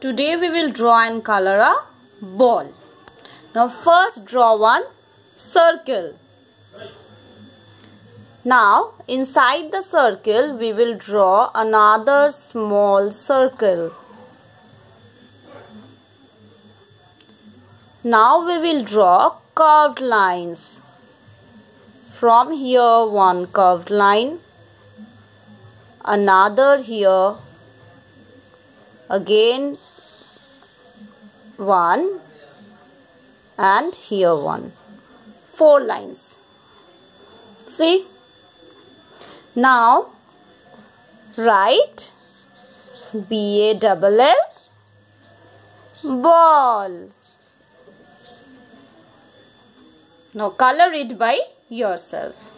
Today we will draw and color a ball. Now first draw one circle. Now inside the circle we will draw another small circle. Now we will draw curved lines. From here one curved line, another here, again one and here one. Four lines. See? Now write B A double L ball. Now color it by yourself.